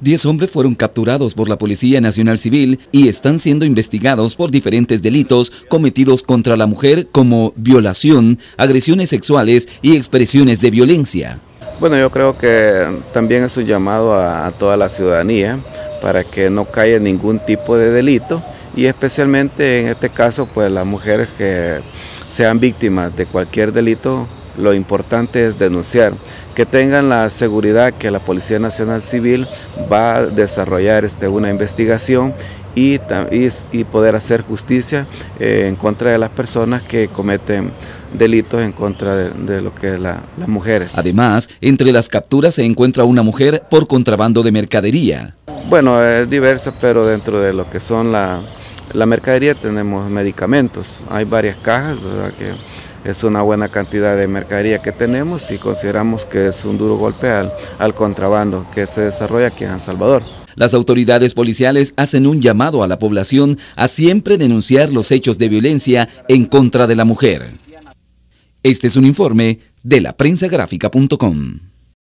Diez hombres fueron capturados por la Policía Nacional Civil y están siendo investigados por diferentes delitos cometidos contra la mujer como violación, agresiones sexuales y expresiones de violencia. Bueno, yo creo que también es un llamado a, toda la ciudadanía para que no caiga ningún tipo de delito y especialmente en este caso pues las mujeres que sean víctimas de cualquier delito lo importante es denunciar, que tengan la seguridad que la Policía Nacional Civil va a desarrollar este, una investigación y, y, poder hacer justicia eh, en contra de las personas que cometen delitos en contra de, lo que es las mujeres. Además, entre las capturas se encuentra una mujer por contrabando de mercadería. Bueno, es diversa, pero dentro de lo que son la, la mercadería tenemos medicamentos. Hay varias cajas, ¿verdad? Que, es una buena cantidad de mercadería que tenemos y consideramos que es un duro golpe al, contrabando que se desarrolla aquí en San Salvador. Las autoridades policiales hacen un llamado a la población a siempre denunciar los hechos de violencia en contra de la mujer. Este es un informe de la.